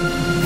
you